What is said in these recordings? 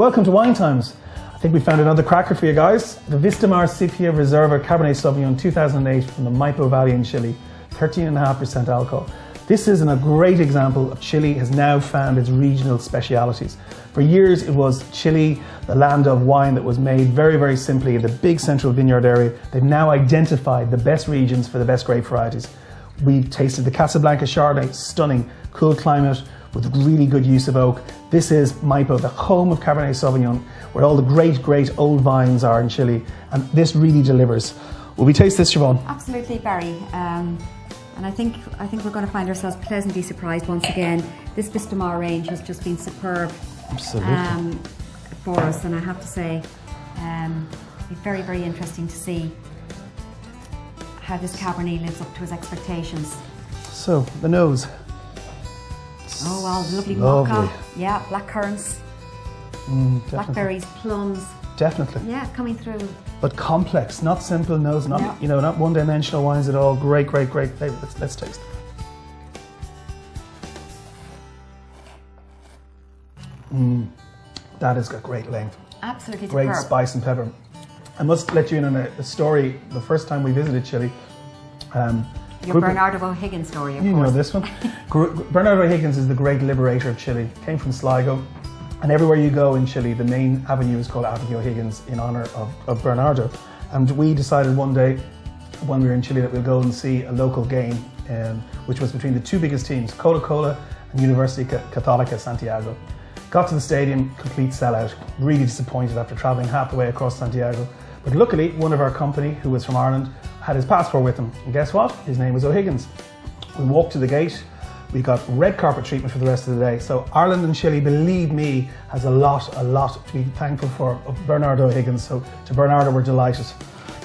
Welcome to Wine Times. I think we found another cracker for you guys. The Vistamar Sepia Reserva Cabernet Sauvignon 2008 from the Maipo Valley in Chile, 13.5% alcohol. This is a great example of Chile has now found its regional specialities. For years it was Chile, the land of wine that was made very, very simply in the big central vineyard area. They've now identified the best regions for the best grape varieties. We tasted the Casablanca Chardonnay, stunning, cool climate with really good use of oak. This is Maipo, the home of Cabernet Sauvignon, where all the great, great old vines are in Chile, and this really delivers. Will we taste this, Siobhan? Absolutely, Barry. Um, and I think I think we're going to find ourselves pleasantly surprised once again. This Vistamar range has just been superb Absolutely. um, for us, and I have to say, um, it's very very interesting to see how this Cabernet lives up to his expectations. So, the nose. Oh wow, lovely, Lovely. mocha, yeah, black currants, Mm, blackberries, plums, Definitely. yeah, coming through. But complex, not simple nose, not No. you know, not one-dimensional wines at all. Great, great, great flavor. Let's, let's taste. Mm, that has got great length, Absolutely great superb. spice and pepper. I must let you in on a, a story. The first time we visited Chile, um, Your group Bernardo O'Higgins story, of you course. know this one. Bernardo Higgins is the great liberator of Chile. Came from Sligo, and everywhere you go in Chile, the main avenue is called Avenue O'Higgins in honor of, of Bernardo. And we decided one day, when we were in Chile, that we'll go and see a local game, um, which was between the two biggest teams, Colo-Colo and University Ca- Católica Santiago. Got to the stadium, complete sellout. Really disappointed after travelling half the way across Santiago. But luckily, one of our company, who was from Ireland, had his passport with him. And guess what? His name was O'Higgins. We walked to the gate. We got red carpet treatment for the rest of the day. So Ireland and Chile, believe me, has a lot, a lot to be thankful for of Bernardo O'Higgins. So to Bernardo, we're delighted. So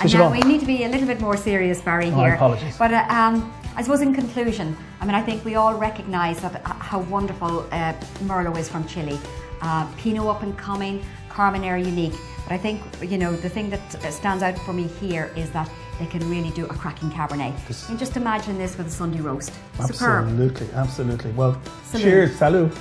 And now we need to be a little bit more serious, Barry, Oh, here. apologies. But uh, um, I suppose in conclusion, I mean, I think we all recognise that uh, how wonderful uh, Merlot is from Chile. Uh, Pinot up and coming, Carmenere unique. But I think you know the thing that uh, stands out for me here is that they can really do a cracking Cabernet. This- And just imagine this with a Sunday roast. Superb. absolutely, absolutely. Well, cheers, salut.